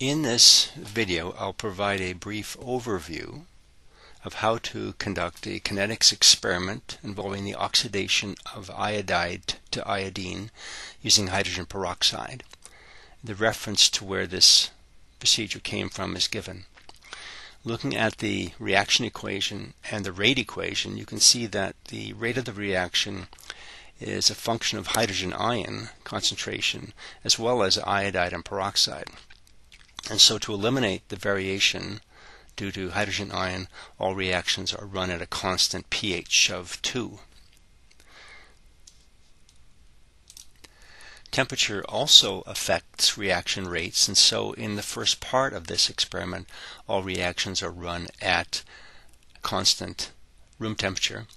In this video, I'll provide a brief overview of how to conduct a kinetics experiment involving the oxidation of iodide to iodine using hydrogen peroxide. The reference to where this procedure came from is given. Looking at the reaction equation and the rate equation, you can see that the rate of the reaction is a function of hydrogen ion concentration as well as iodide and peroxide. And so to eliminate the variation due to hydrogen ion, all reactions are run at a constant pH of 2. Temperature also affects reaction rates, and so in the first part of this experiment, all reactions are run at constant room temperature.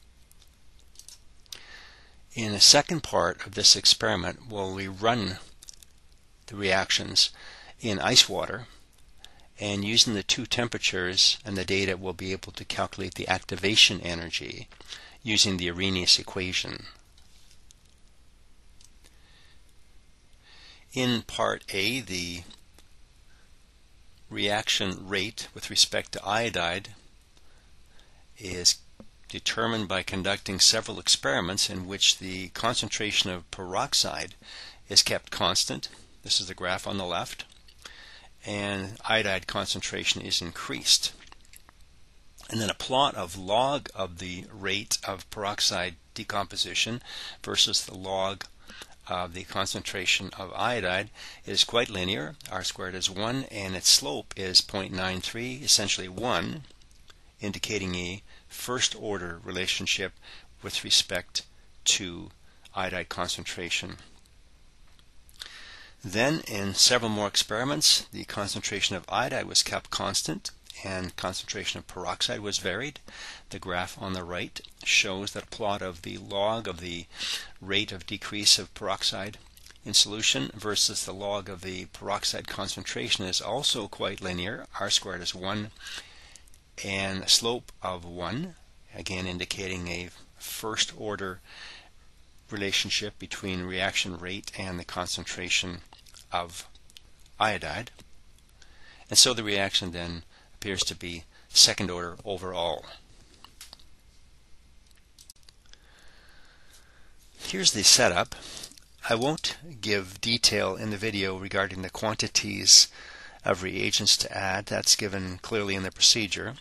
In the second part of this experiment, will we run the reactions in ice water and using the two temperatures and the data we'll be able to calculate the activation energy using the Arrhenius equation. In part A, the reaction rate with respect to iodide is determined by conducting several experiments in which the concentration of peroxide is kept constant. This is the graph on the left and iodide concentration is increased. And then a plot of log of the rate of peroxide decomposition versus the log of the concentration of iodide is quite linear. R squared is 1 and its slope is 0.93, essentially 1, indicating a first order relationship with respect to iodide concentration. Then, in several more experiments, the concentration of iodide was kept constant and concentration of peroxide was varied. The graph on the right shows that a plot of the log of the rate of decrease of peroxide in solution versus the log of the peroxide concentration is also quite linear. R squared is 1 and a slope of 1, again indicating a first order relationship between reaction rate and the concentration of iodide. And so the reaction then appears to be second order overall. Here's the setup. I won't give detail in the video regarding the quantities of reagents to add. That's given clearly in the procedure.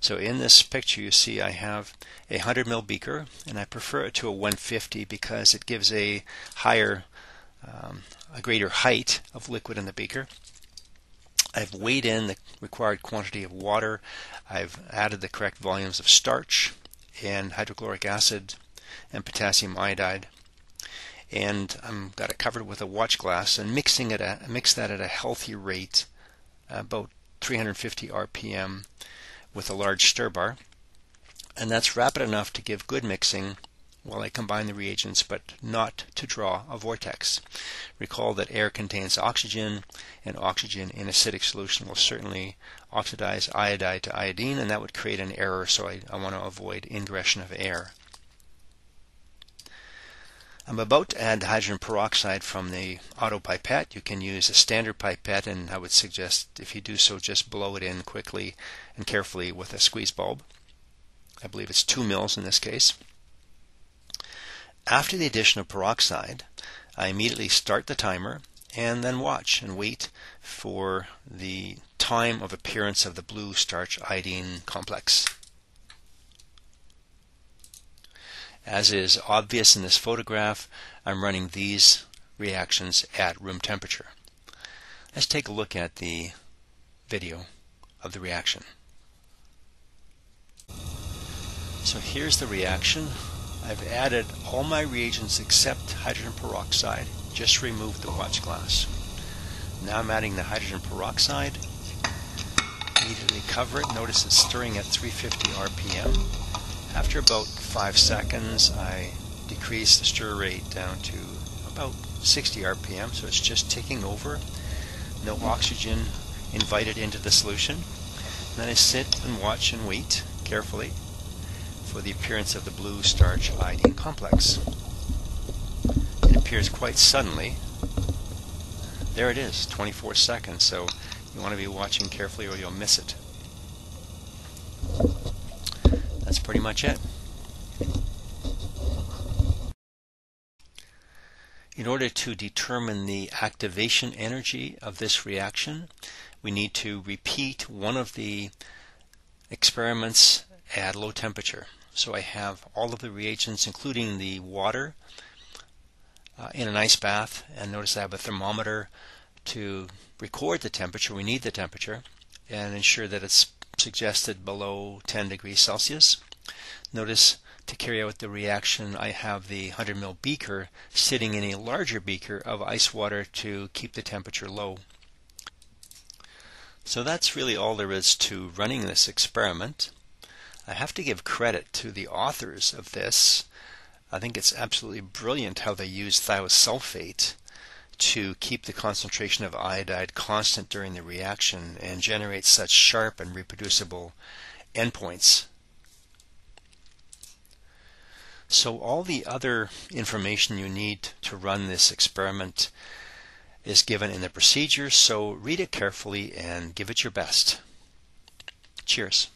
So in this picture you see I have a 100 ml beaker and I prefer it to a 150 because it gives a higher um, a greater height of liquid in the beaker. I've weighed in the required quantity of water. I've added the correct volumes of starch and hydrochloric acid and potassium iodide. And I've got it covered with a watch glass and mixing it at, mix that at a healthy rate, about 350 RPM with a large stir bar. And that's rapid enough to give good mixing while I combine the reagents, but not to draw a vortex. Recall that air contains oxygen, and oxygen in acidic solution will certainly oxidize iodide to iodine, and that would create an error, so I, I want to avoid ingression of air. I'm about to add hydrogen peroxide from the auto pipette. You can use a standard pipette, and I would suggest if you do so, just blow it in quickly and carefully with a squeeze bulb. I believe it's 2 mils in this case. After the addition of peroxide, I immediately start the timer and then watch and wait for the time of appearance of the blue starch iodine complex. As is obvious in this photograph, I'm running these reactions at room temperature. Let's take a look at the video of the reaction. So here's the reaction I've added all my reagents except hydrogen peroxide, just removed the watch glass. Now I'm adding the hydrogen peroxide, immediately cover it, notice it's stirring at 350 RPM. After about 5 seconds I decrease the stir rate down to about 60 RPM, so it's just ticking over. No oxygen invited into the solution. Then I sit and watch and wait carefully for the appearance of the blue starch iodine complex. It appears quite suddenly. There it is, 24 seconds. So You want to be watching carefully or you'll miss it. That's pretty much it. In order to determine the activation energy of this reaction, we need to repeat one of the experiments at low temperature. So I have all of the reagents, including the water, uh, in an ice bath. And notice I have a thermometer to record the temperature. We need the temperature and ensure that it's suggested below 10 degrees Celsius. Notice to carry out the reaction I have the 100 ml beaker sitting in a larger beaker of ice water to keep the temperature low. So that's really all there is to running this experiment. I have to give credit to the authors of this. I think it's absolutely brilliant how they use thiosulfate to keep the concentration of iodide constant during the reaction and generate such sharp and reproducible endpoints. So all the other information you need to run this experiment is given in the procedure, so read it carefully and give it your best. Cheers.